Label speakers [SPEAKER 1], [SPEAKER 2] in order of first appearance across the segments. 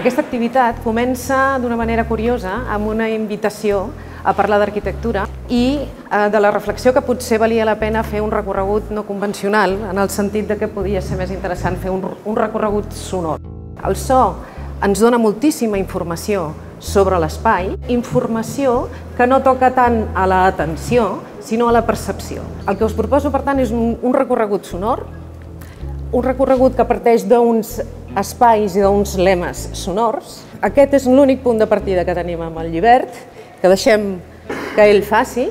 [SPEAKER 1] l'activitat comença d'una manera curiosa amb una invitació a parlar d'arquitectura i eh, de la reflexió que potser valia la pena fer un recorregut no convencional, en el sentit de que podia ser més interessant fer un, un recorregut sonor. El so ens dona moltíssima informació sobre l'espai, informació que no toca tant a l'atenció, sinó a la percepció. El que us proposo, per tant, és un, un recorregut sonor, un recorregut que parteix d'uns espais i d'uns lemes sonors. Aquest és l'únic punt de partida que tenim amb el llibert, que deixem que ell faci.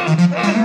[SPEAKER 1] Oh, oh,
[SPEAKER 2] oh.